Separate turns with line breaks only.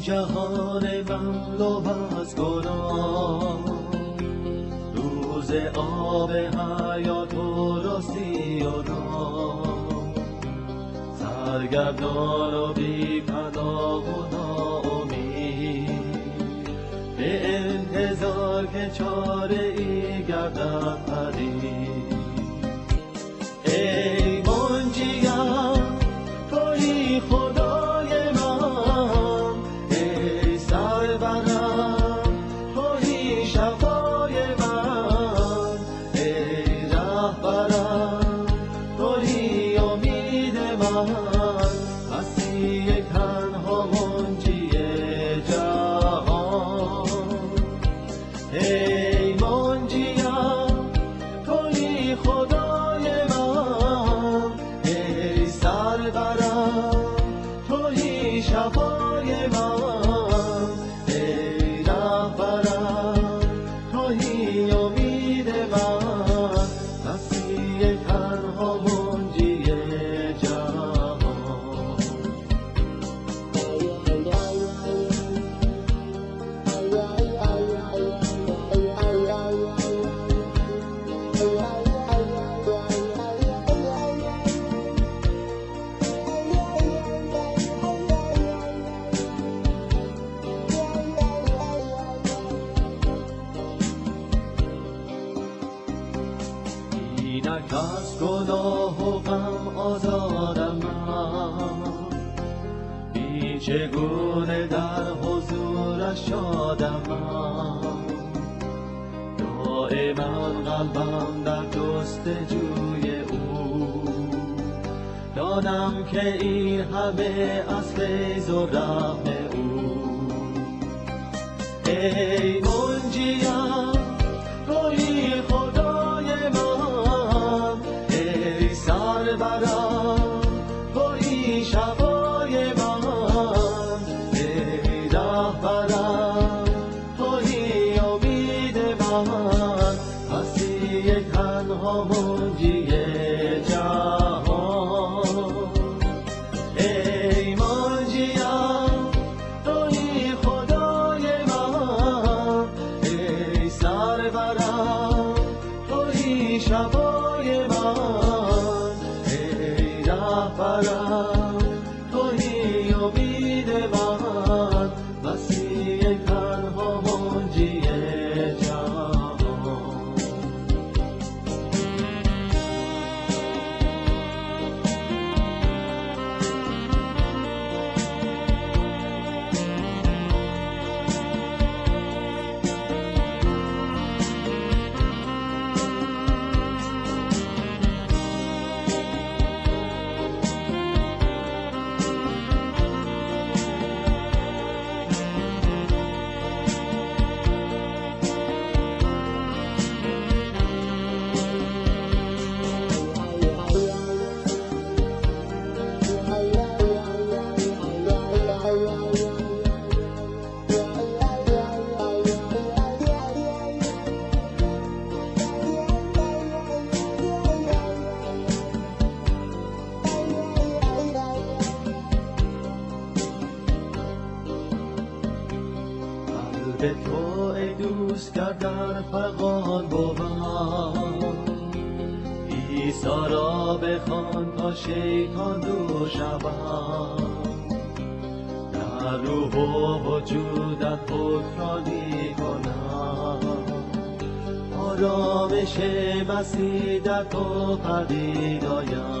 جهان مملو از گناه. روز آب حیات و راستی و سرگردان و بی پناه و ناامید. به انتظار که چاره ای گردد پدید. امید اینک از گناه و غم آزادم بی چگونه در حضورش شادم دائما قلبم در جستجوی او. دانم که این همه از فیض و رحم او. ای منجیم سرورم توی شفای من ای رهبرم توی امید من مسیح تنها منجی جهان. تو ای دوست کردن فغان بود عیسی را بخوان تا شیطان دو شود در روح و وجودت حکمرانی کند آرامش مسیح در تو پدید آید